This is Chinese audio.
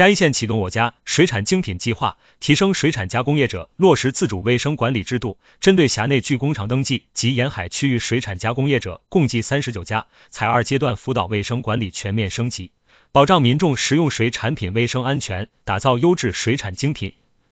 嘉义县启动我家水产精品计划，提升水产加工业者落实自主卫生管理制度。针对辖内具工厂登记及沿海区域水产加工业者，共计三十九家，采二阶段辅导卫生管理全面升级，保障民众食用水产品卫生安全，打造优质水产精品。